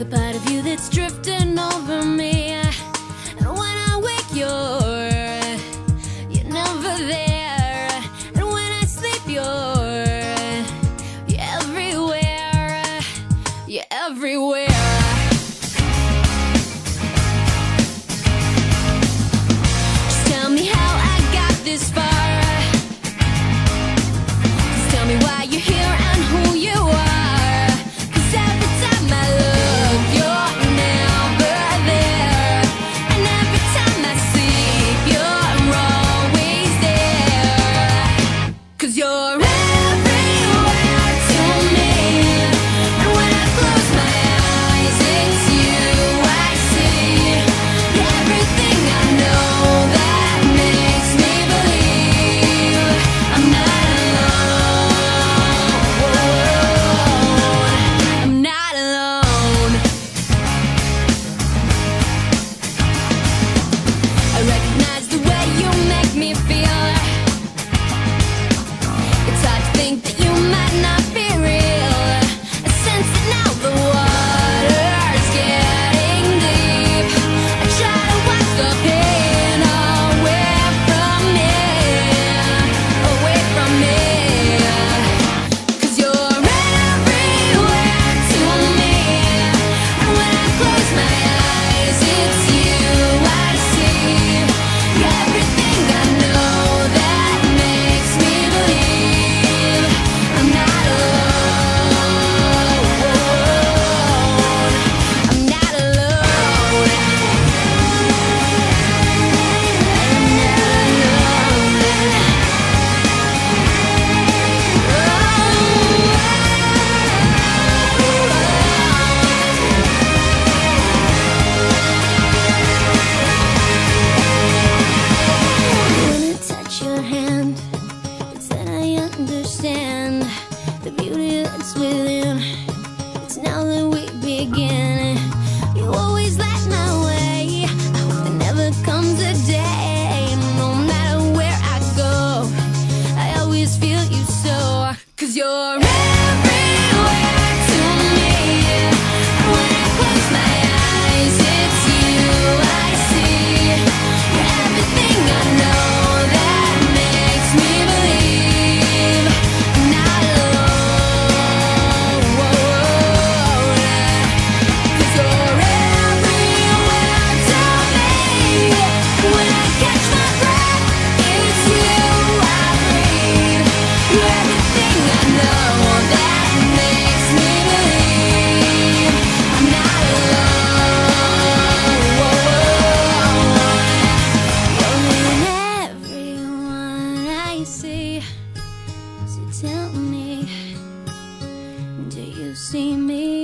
the part of you that's drifting see me?